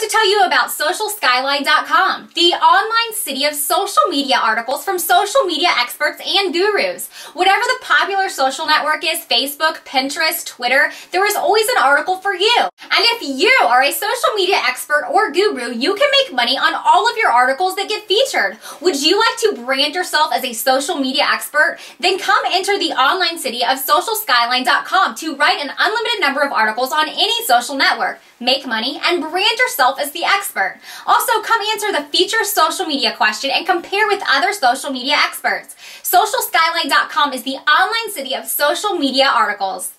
to tell you about SocialSkyline.com, the online city of social media articles from social media experts and gurus. Whatever the popular social network is, Facebook, Pinterest, Twitter, there is always an article for you. And if you are a social media expert or guru, you can make money on all of your articles that get featured. Would you like to brand yourself as a social media expert? Then come enter the online city of SocialSkyline.com to write an unlimited number of articles on any social network make money, and brand yourself as the expert. Also, come answer the feature social media question and compare with other social media experts. SocialSkyline.com is the online city of social media articles.